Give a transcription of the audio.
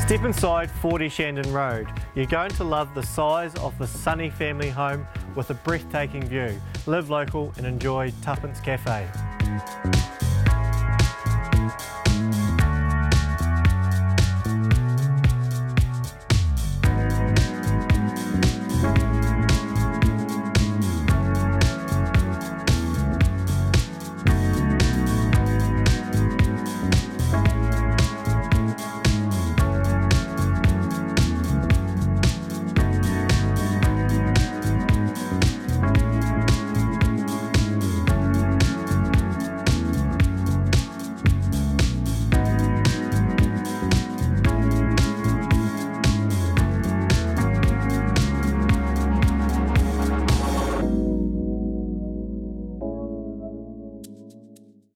Step inside 40 Shandon Road. You're going to love the size of the sunny family home with a breathtaking view. Live local and enjoy Tuppence Cafe.